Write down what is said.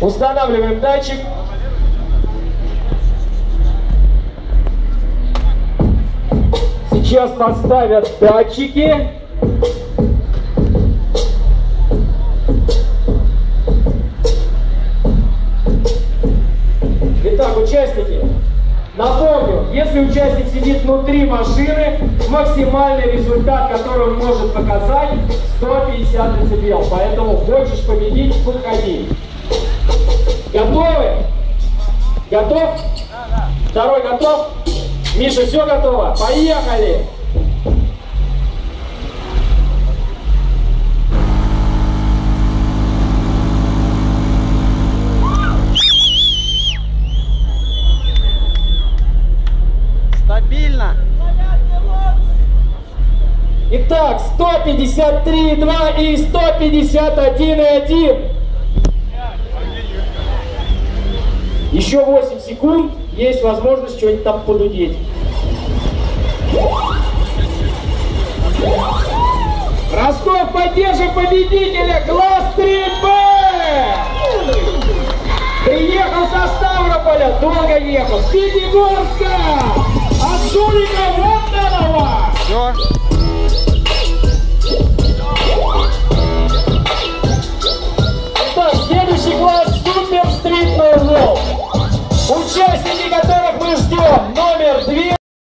Устанавливаем датчик. Сейчас поставят датчики. Итак, участники, напомню, если участник сидит внутри машины, максимальный результат, который он может показать, 150 децибел. Поэтому хочешь победить, выходи. Готов? Второй готов? Миша, все готово? Поехали! Стабильно. Итак, 153,2 и 151,1. Еще 8 секунд, есть возможность что-нибудь там подудеть. Ростов, поддержим победителя, класс 3Б! Приехал со Ставрополя, долго ехал, с Пятигорска, участники которых мы ждем. Номер две.